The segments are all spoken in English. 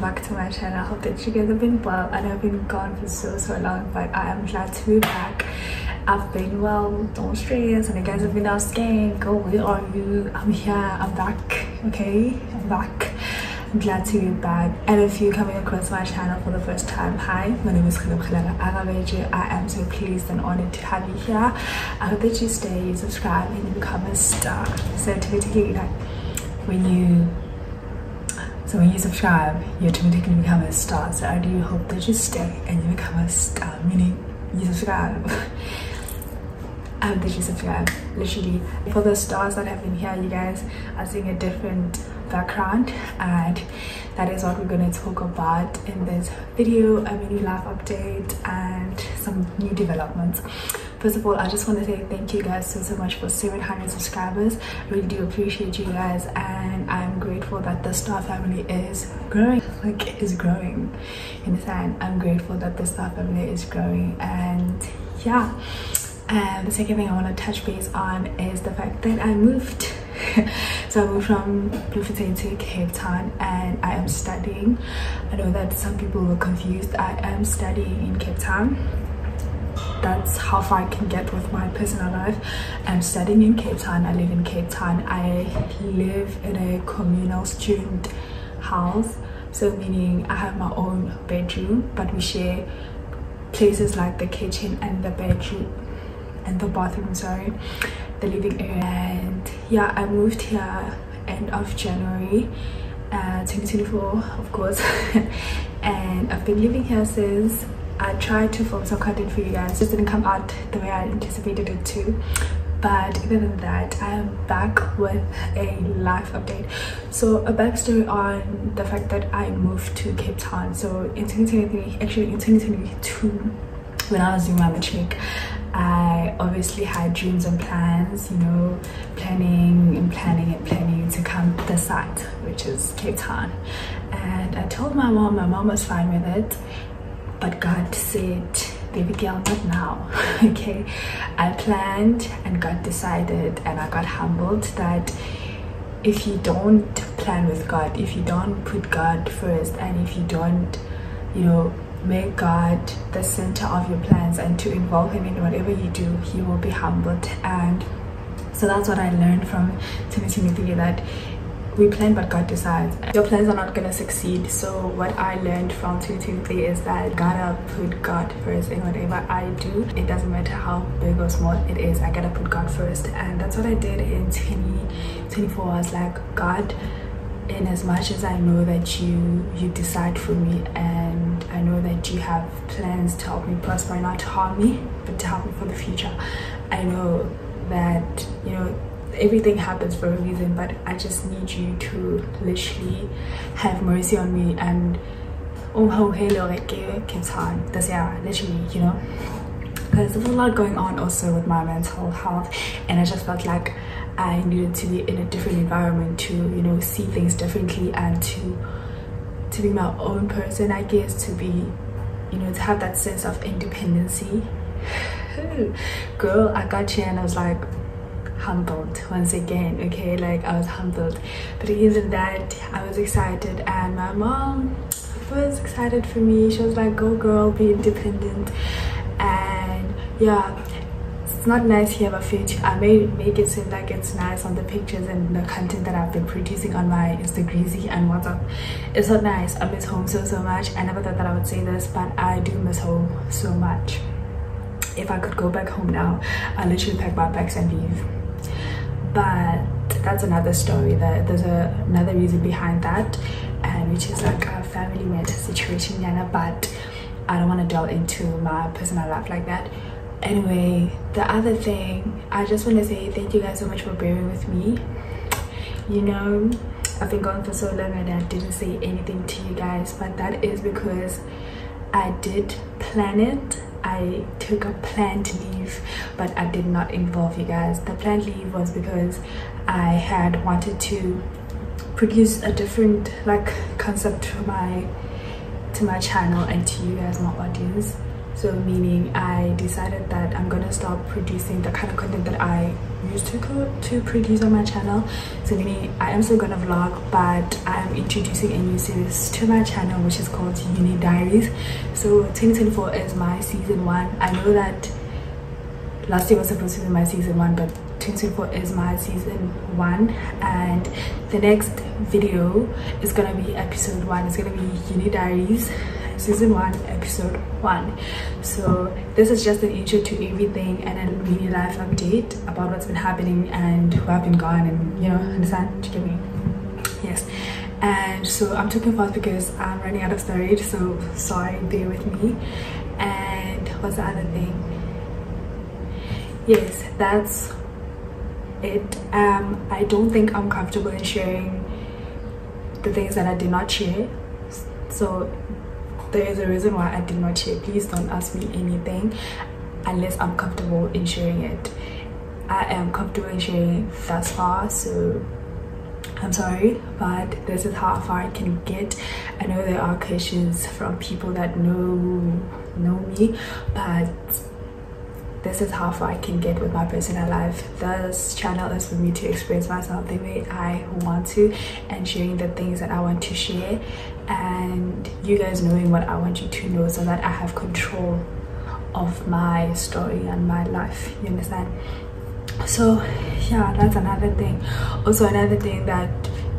Welcome back to my channel. I hope that you guys have been well. and I've been gone for so so long, but I am glad to be back. I've been well, don't stress. And you guys have been asking, go, where are you? I'm here, I'm back, okay? I'm back. I'm glad to be back. And if you're coming across my channel for the first time, hi, my name is Relebogile Rearabetswe. I am so pleased and honored to have you here. I hope that you stay, subscribe, and you become a star. So typically, like when you so when you subscribe, you automatically become a star. So I do hope that you stay and you become a star, meaning you subscribe. I hope that you subscribe, literally. For the stars that have been here, you guys are seeing a different background and that is what we're going to talk about in this video a mini life update and some new developments first of all i just want to say thank you guys so so much for 700 subscribers I really do appreciate you guys and i'm grateful that the star family is growing like is growing in the sand i'm grateful that the star family is growing and yeah and the second thing i want to touch base on is the fact that i moved so I moved from Bloemfontein to Cape Town and I am studying. I know that some people were confused. I am studying in Cape Town. That's how far I can get with my personal life. I'm studying in Cape Town. I live in Cape Town. I live in a communal student house. So meaning I have my own bedroom, but we share places like the kitchen and the bedroom and the bathroom, sorry the living area and yeah i moved here end of january uh, 2024 of course and i've been living here since i tried to film some content for you guys just didn't come out the way i anticipated it to. But other than that i am back with a life update. So a backstory on the fact that i moved to cape town. So in 2023 actually in 2022 when i was doing my matric I obviously had dreams and plans, you know, planning and planning and planning to come to the site, which is Cape Town. And I told my mom, my mom was fine with it, but God said, baby girl, not now, okay? I planned and God decided and I got humbled that if you don't plan with God, if you don't put God first, and if you don't, you know, make God the center of your plans and to involve him in whatever you do he will be humbled and so that's what I learned from Timothy that we plan but God decides. Your plans are not gonna succeed. So what I learned from Timothy is that gotta put God first in whatever I do. It doesn't matter how big or small it is I gotta put God first. And that's what I did in 2024 I was like God in as much as I know that you you decide for me and I know that you have plans to help me prosper not to harm me but to help me for the future I know that you know everything happens for a reason but I just need you to literally have mercy on me and oh that's yeah literally you know? Because there's a lot going on also with my mental health and I just felt like I needed to be in a different environment to you know see things differently and to to be my own person I guess to be you know to have that sense of independency. Girl I got here and I was like humbled once again okay? Like I was humbled. But even that I was excited. And my mom was excited for me. She was like go girl be independent. And yeah it's not nice here but fit i may make it seem like it's nice on the pictures and the content that i've been producing on my instagram and whatsapp. It's not nice. I miss home so so much. I never thought that i would say this but i do miss home so much. If i could go back home now i literally pack my bags and leave but that's another story that there's a, another reason behind that and which is like a family matter situation yana but i don't want to delve into my personal life like that. Anyway the other thing i just want to say thank you guys so much for bearing with me. You know i've been gone for so long and i didn't say anything to you guys but that is because i did plan it. I took a planned but i did not involve you guys. The planned leave was because i had wanted to produce a different like concept to my to my channel and to you guys my audience. So meaning i decided that i'm gonna stop producing the kind of content that i used to to produce on my channel. So meaning i am still gonna vlog but i am introducing a new series to my channel which is called uni diaries. So 2024 is my season one. I know that last year was supposed to be my season one but 2024 is my season one and the next video is gonna be episode one. It's gonna be uni diaries season one episode one. So this is just an intro to everything and a mini life update about what's been happening and who i've been gone and you know understand? To get me? Yes. And so i'm talking fast because i'm running out of storage so sorry bear with me. And what's the other thing yes that's it um i don't think i'm comfortable in sharing the things that i did not share so there is a reason why I did not share. Please don't ask me anything unless I'm comfortable in sharing it. I am comfortable in sharing thus far, so I'm sorry, but this is how far I can get. I know there are questions from people that know know me, but this is how far I can get with my personal life. This channel is for me to express myself the way I want to and sharing the things that I want to share and you guys knowing what I want you to know so that I have control of my story and my life. You understand? So yeah, that's another thing. Also another thing that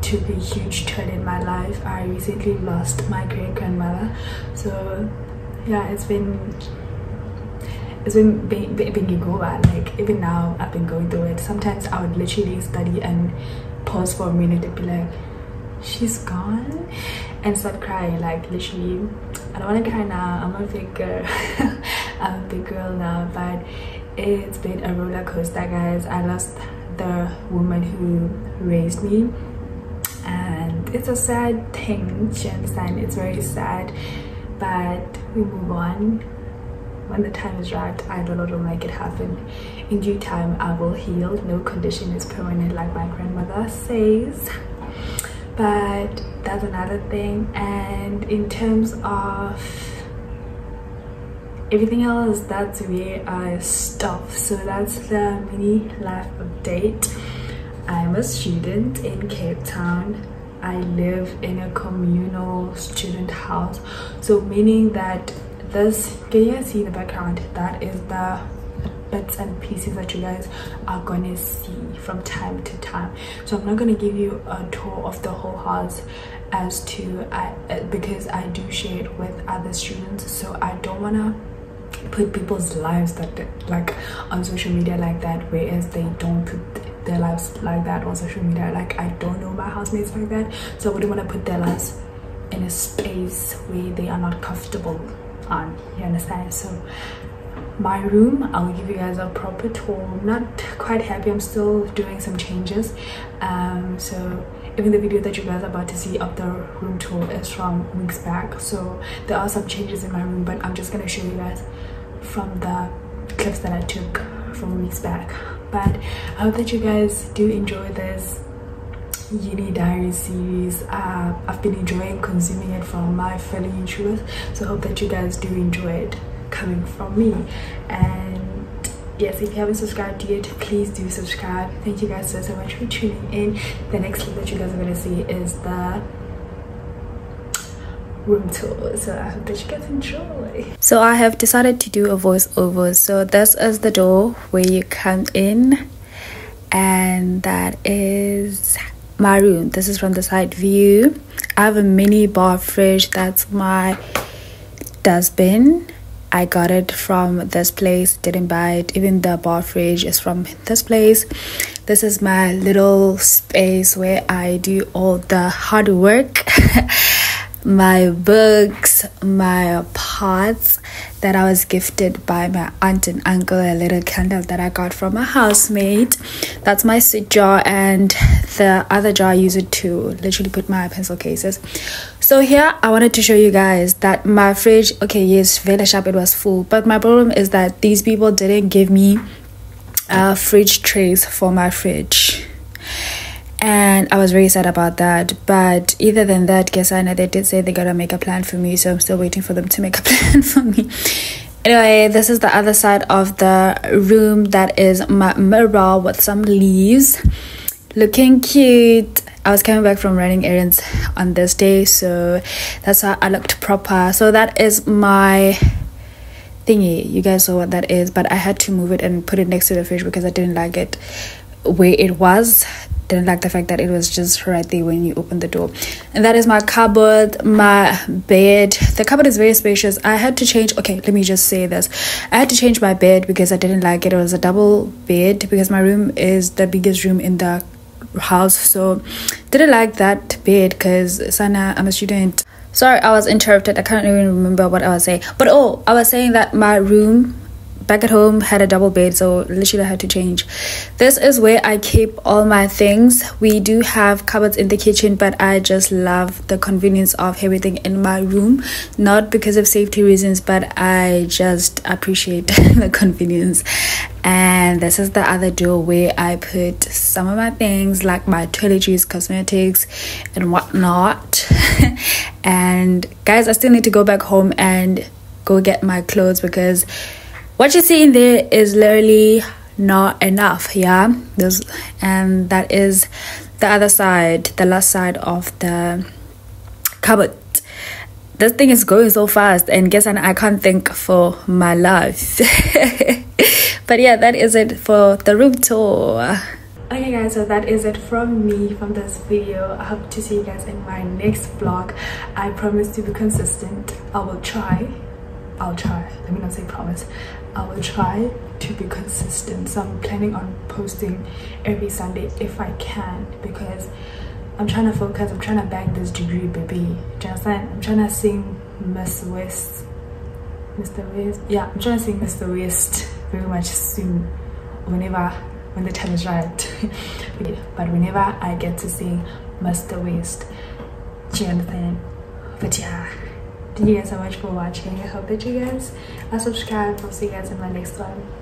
took a huge turn in my life. I recently lost my great grandmother. So yeah, it's been it's been being, being go like even now i've been going through it. Sometimes i would literally study and pause for a minute and be like she's gone and start crying like literally. I don't want to cry now i'm a big girl. I'm a big girl now but it's been a roller coaster guys. I lost the woman who raised me and it's a sad thing you understand? It's very sad but we move on when the time is right i don't know to make it happen. In due time i will heal. No condition is permanent like my grandmother says. But that's another thing. And in terms of everything else that's where i stop. So that's the mini life update. I'm a student in cape town. I live in a communal student house. So meaning that this can you see the background that is the bits and pieces that you guys are gonna see from time to time. So i'm not gonna give you a tour of the whole house as to I, uh, because i do share it with other students so i don't wanna put people's lives that like on social media like that whereas they don't put their lives like that on social media. Like i don't know my housemates like that so i wouldn't want to put their lives in a space where they are not comfortable on you understand? So my room i'll give you guys a proper tour. I'm not quite happy i'm still doing some changes. Um so even the video that you guys are about to see of the room tour is from weeks back. So there are some changes in my room but i'm just gonna show you guys from the clips that i took from weeks back. But i hope that you guys do enjoy this uni diary series. Uh, i've been enjoying consuming it from my fellow youtubers so i hope that you guys do enjoy it coming from me. And yes if you haven't subscribed yet please do subscribe. Thank you guys so so much for tuning in. The next clip that you guys are going to see is the room tour. So i hope that you guys enjoy. So i have decided to do a voiceover. So this is the door where you come in and that is my room this is from the side view. I have a mini bar fridge that's my dustbin. I got it from this place didn't buy it. Even the bar fridge is from this place. This is my little space where i do all the hard work my books my pots that I was gifted by my aunt and uncle, a little candle that I got from a housemate. That's my sweet jar, and the other jar I use it to literally put my pencil cases. So here I wanted to show you guys that my fridge, okay, yes, very sharp, it was full, but my problem is that these people didn't give me uh, fridge trays for my fridge and I was very sad about that. But either than that, guess I know they did say they gotta make a plan for me, so I'm still waiting for them to make a plan for me. anyway this is the other side of the room that is my mirror with some leaves. Looking cute. I was coming back from running errands on this day so that's how i looked proper. So that is my thingy. You guys saw what that is but i had to move it and put it next to the fridge because i didn't like it where it was didn't like the fact that it was just right there when you open the door. And that is my cupboard my bed. The cupboard is very spacious. I had to change okay let me just say this. I had to change my bed because i didn't like it. It was a double bed because my room is the biggest room in the house. So didn't like that bed because sana i'm a student. Sorry i was interrupted. I can't even remember what i was saying. But oh i was saying that my room back at home had a double bed so literally I had to change. This is where I keep all my things. We do have cupboards in the kitchen but I just love the convenience of everything in my room. Not because of safety reasons but I just appreciate the convenience. And this is the other door where I put some of my things like my toiletries cosmetics and whatnot. And guys I still need to go back home and go get my clothes because what you see in there is literally not enough yeah? There's, and that is the other side the last side of the cupboard. This thing is going so fast and guess and i can't think for my life. But yeah that is it for the room tour. Okay guys so that is it from me from this video. I hope to see you guys in my next vlog. I promise to be consistent. I will try. I'll try. Let me not say promise I will try to be consistent. So I'm planning on posting every Sunday if I can because I'm trying to focus. I'm trying to bag this degree, baby. Do you understand? I'm trying to sing Miss West. Mr. West. Yeah, I'm trying to sing Mr. West very much soon. Whenever, when the time is right. but whenever I get to sing Mr. West, do you understand? But yeah thank you guys so much for watching. I hope that you guys are subscribed. I'll see you guys in my next one